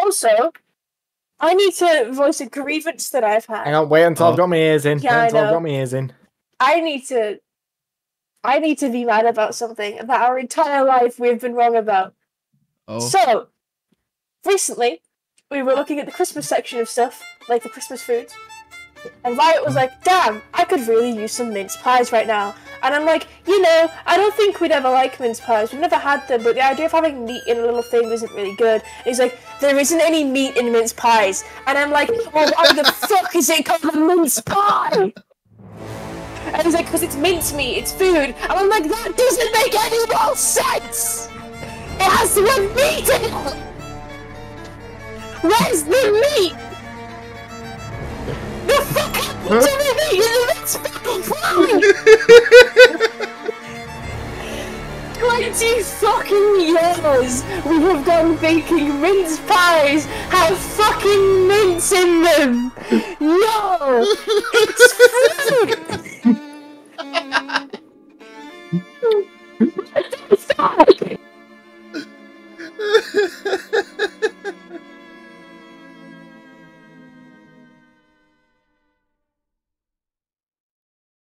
Also, I need to voice a grievance that I've had. Hang on, wait until Oh. I've got my ears in. Yeah, wait I until I've know. got my ears in. I need to. I need to be mad about something that our entire life we've been wrong about. Oh. So, recently, we were looking at the Christmas section of stuff, like the Christmas foods, and Riot was like, damn, I could really use some mince pies right now. And I'm like, you know, I don't think we'd ever like mince pies. We've never had them, but the idea of having meat in a little thing isn't really good. And he's like, there isn't any meat in mince pies. And I'm like, well, why the fuck is it called a mince pie? And he's like, because it's mince meat, it's food. And I'm like, that doesn't make any more sense! It has to have meat in it! Where's the meat? The fuck happened to the meat in the mince pie? Twenty fucking years we have gone baking mince pies have fucking mince in them! No! It's fruit! Fuck!